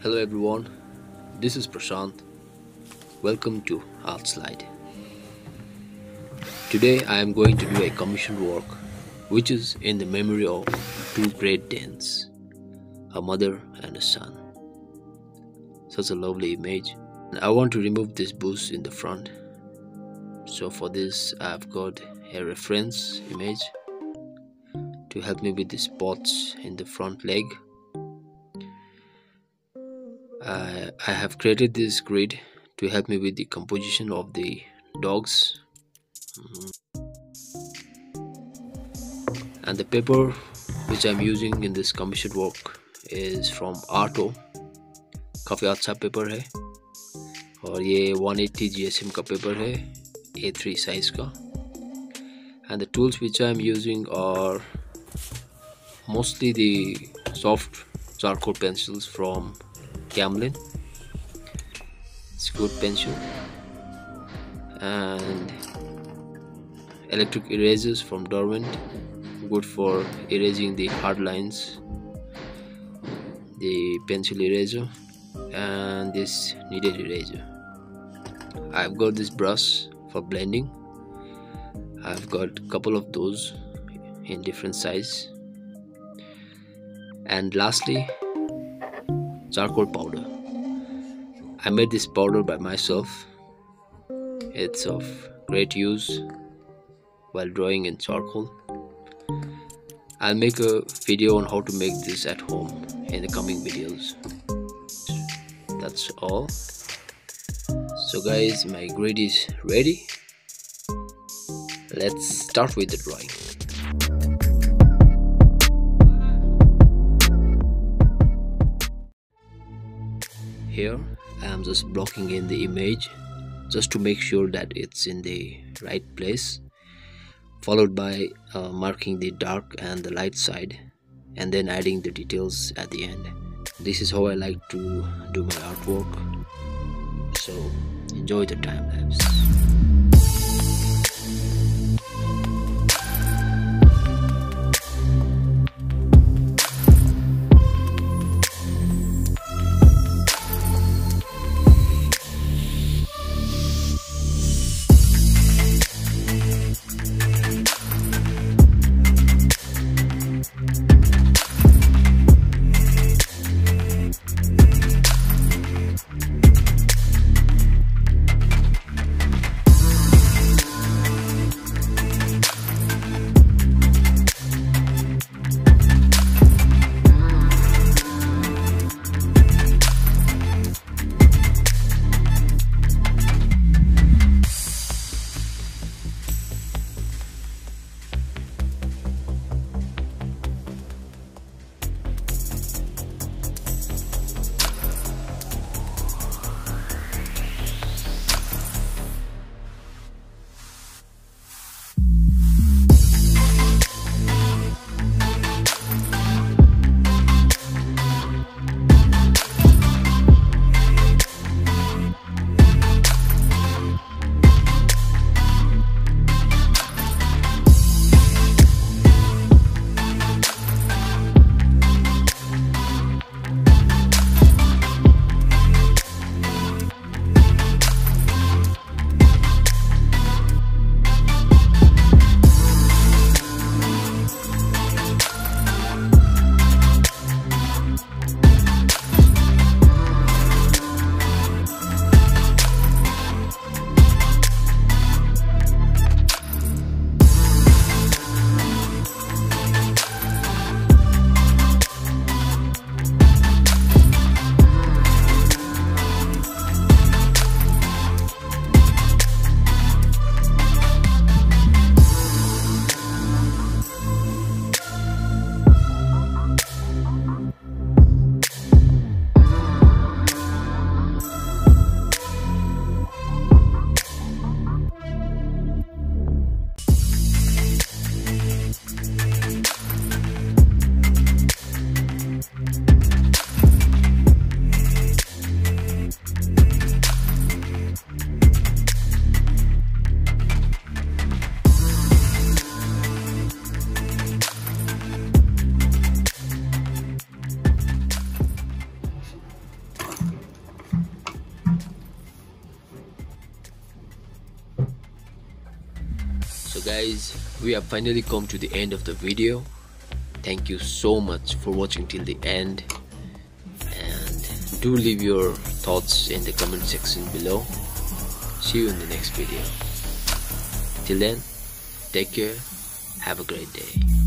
Hello everyone, this is Prashant. Welcome to Art Slide. Today I am going to do a commissioned work which is in the memory of two great Danes, a mother and a son. Such a lovely image. I want to remove this bush in the front. So for this I've got a reference image to help me with the spots in the front leg uh, I have created this grid to help me with the composition of the dogs mm. and the paper which I'm using in this commission work is from Arto काफ़ी अच्छा paper है और ये 180 GSM का paper है A3 size का and the tools which I'm using are mostly the soft charcoal pencils from Camlin it's good pencil. And electric erasers from Derwent good for erasing the hard lines. The pencil eraser and this kneaded eraser. I've got this brush for blending. I've got a couple of those in different size. And lastly charcoal powder. I made this powder by myself. It's of great use while drawing in charcoal. I'll make a video on how to make this at home in the coming videos. That's all. So guys my grid is ready. Let's start with the drawing here. I am just blocking in the image just to make sure that it's in the right place followed by uh, marking the dark and the light side and then adding the details at the end. This is how I like to do my artwork. So enjoy the time lapse guys we have finally come to the end of the video. Thank you so much for watching till the end. And do leave your thoughts in the comment section below. See you in the next video. Till then take care. Have a great day